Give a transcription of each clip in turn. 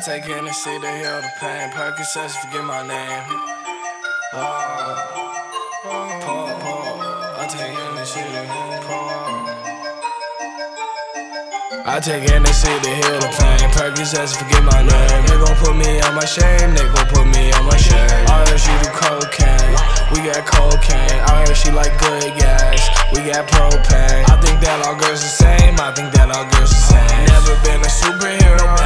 take Hennessy to heal the pain. Percocets, forget my name. Oh, Paul, Paul. I take Hennessy to Paul. I take to heal the pain. Percocets, forget my name. They gon' put me on my shame. They gon' put me on my shame. I heard she do cocaine. We got cocaine. I heard she like good gas. We got propane. I think that all girls the same. I think that all girls the same. Never been a superhero.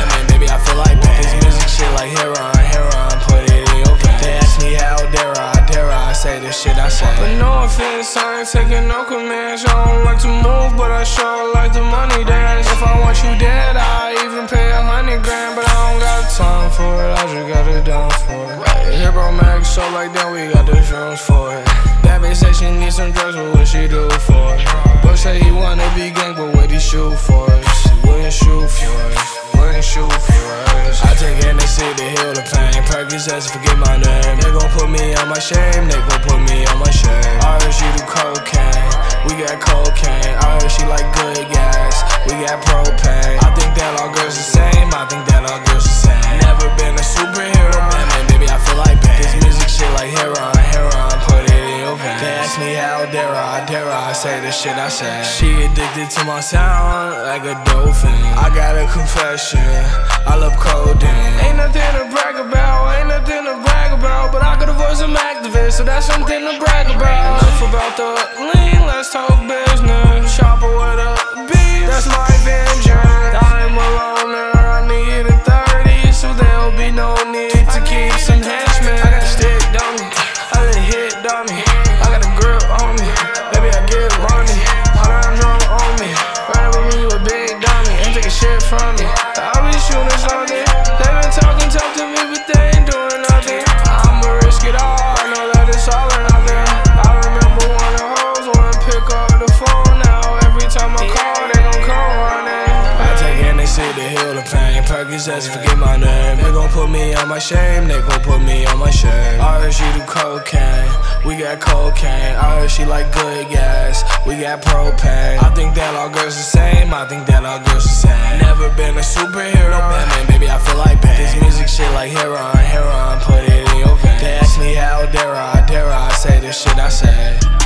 Baby, I feel like pain. This music shit like heroin, heroin. Put it in your veins. They ask me how dare I, dare I say this shit I say. But no offense, I ain't taking no commands. I don't like to move, but I sure like the money dance. If I want you dead, I even pay a hundred grand, but I don't got time for it. I just got it done for it. Right. bro, Max, so like that, we got the drums for it. That bitch say she need some drugs, but what she do for it? Boy say he wanna be gang, but what he shoot for us? He wouldn't shoot for us, wouldn't shoot for take to heal the pain. Percocets, forget my name. They gon' put me on my shame, they gon' put me on my shame. I heard she do cocaine, we got cocaine. I heard she like good gas, we got propane. I think that all girls the same, I think that all girls the same. Never been a superhero, man, man, baby, I feel like pain. This music shit like heroin, heroin, put it in your veins. They ask me how dare I, dare I say the shit I say. She addicted to my sound like a dolphin. I got a confession, I love codeine. Ain't that's something to brag about. Enough about the pain. Percocets, forget my name. They gon' put me on my shame, they gon' put me on my shame. I heard she do cocaine, we got cocaine. I heard she like good gas, we got propane. I think that all girls the same, I think that all girls the same. Never been a superhero, man, man, baby, I feel like pain. This music shit like heroin, heroin, put it in your veins. They ask me how dare I, dare I say this shit I say.